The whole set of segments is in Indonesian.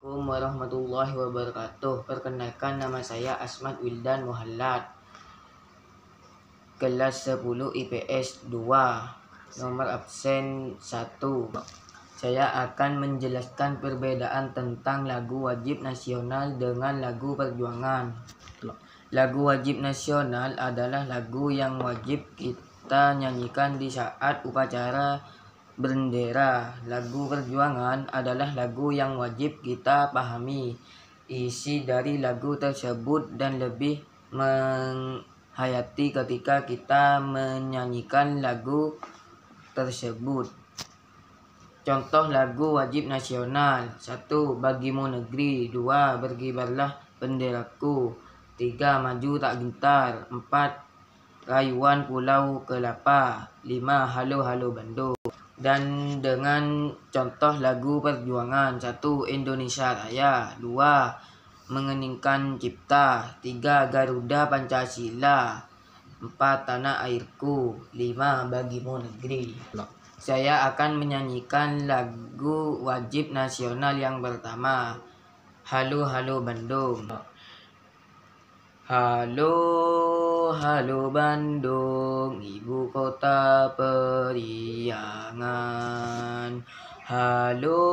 Assalamualaikum warahmatullahi wabarakatuh. Perkenalkan nama saya Asmat Wildan Muhallad. Kelas 10 IPS 2. Nomor absen 1. Saya akan menjelaskan perbedaan tentang lagu wajib nasional dengan lagu perjuangan. Lagu wajib nasional adalah lagu yang wajib kita nyanyikan di saat upacara bendera. Lagu perjuangan adalah lagu yang wajib kita pahami isi dari lagu tersebut dan lebih menghayati ketika kita menyanyikan lagu tersebut. Contoh lagu wajib nasional 1. Bagimu negeri 2. Berkibarlah benderaku 3. Maju tak gentar 4. Rayuan Pulau Kelapa 5. Halo Halo Bandung dan dengan contoh lagu perjuangan 1. Indonesia Raya 2. Mengeningkan Cipta 3. Garuda Pancasila 4. Tanah Airku 5. Bagimu Negeri saya akan menyanyikan lagu wajib nasional yang pertama. Halo Halo Bandung. Halo Halo Bandung, ibu kota periangan. Halo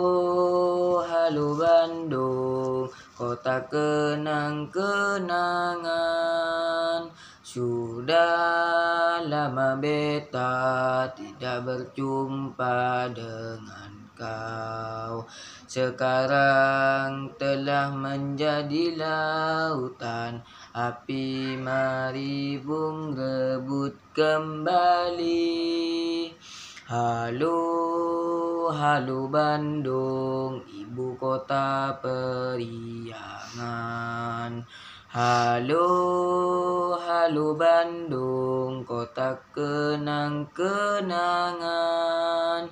Halo Bandung, kota kenang-kenangan. Sudah lama beta tidak berjumpa dengan kau Sekarang telah menjadi lautan Api mari bung rebut kembali Halo, halo Bandung, ibu kota periangan Halo, halo Bandung, kota kenang-kenangan.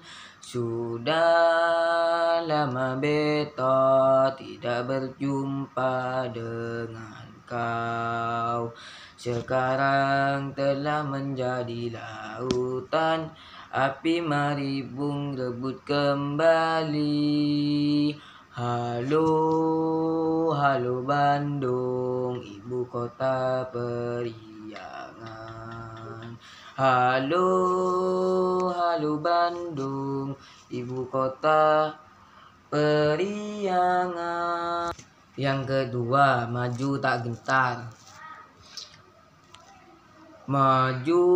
Sudah lama beta tidak berjumpa dengan kau. Sekarang telah menjadi lautan, api mari bung rebut kembali. Halo, halo Bandung, ibu kota periangan. Halo, halo Bandung, ibu kota periangan. Yang kedua, maju tak gentar. Maju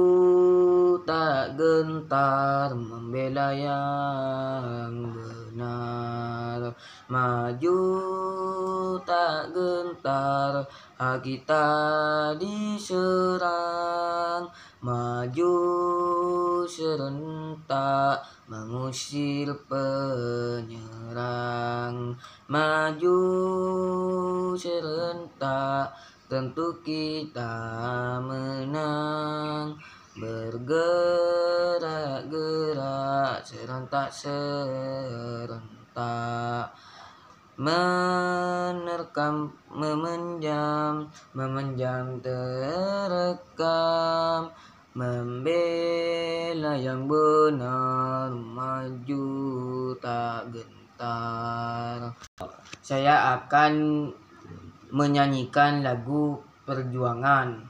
tak gentar membela yang benar Maju tak gentar. Kita diserang Maju serentak mengusir penyerang. Maju serentak tentu kita menang. Bergerak-gerak serentak serentak menerkam memenjam memenjam terekam membela yang benar maju tak gentar saya akan menyanyikan lagu perjuangan.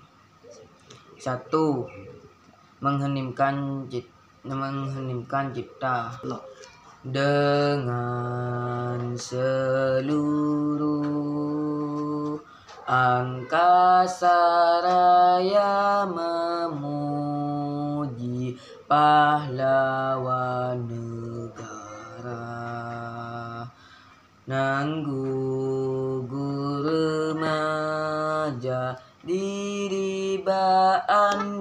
Satu, mengheningkan mengheningkan cipta dengan seluruh angkasa raya memuji pahlawan negara. Nanggu remaja diribaan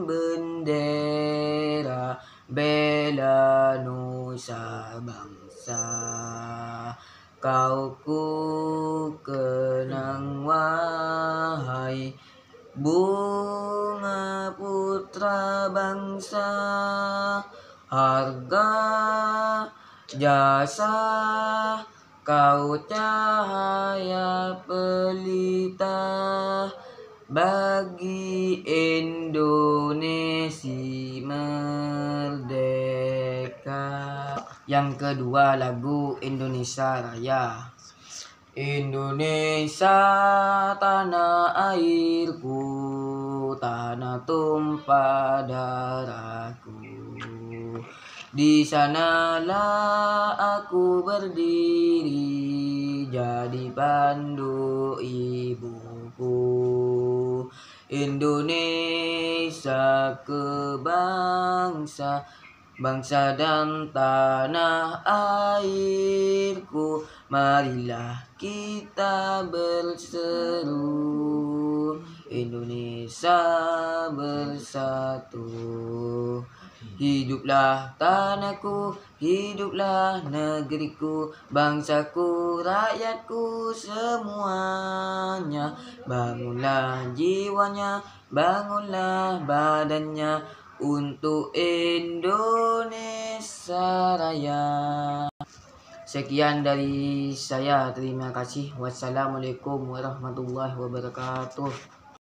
bendera bela nusa bangsa kau ku kenang wahai bunga putra bangsa harga jasa Kau cahaya pelita bagi Indonesia. Yang kedua lagu Indonesia Raya. Indonesia tanah airku tanah tumpah darahku di sanalah aku berdiri jadi pandu ibuku Indonesia kebangsa bangsa dan tanah airku marilah kita berseru. Indonesia bersatu. Hiduplah tanahku, hiduplah negeriku, bangsaku, rakyatku semuanya. Bangunlah jiwanya, bangunlah badannya, untuk Indonesia Raya. Sekian dari saya. Terima kasih. Wassalamualaikum warahmatullahi wabarakatuh.